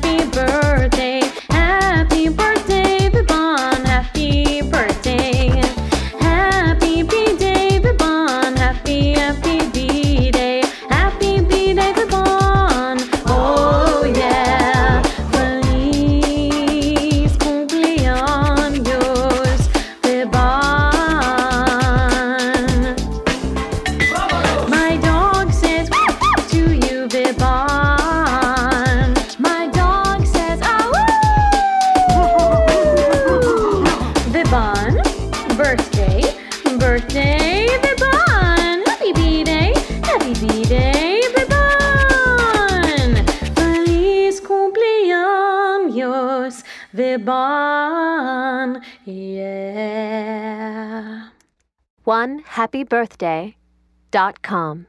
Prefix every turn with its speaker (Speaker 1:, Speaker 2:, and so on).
Speaker 1: happy birthday. birthday, birthday, Vibon. Happy B-Day, happy B-Day, Vibon. Feliz cumpleaños, Vibon. Yeah. One happy birthday dot com.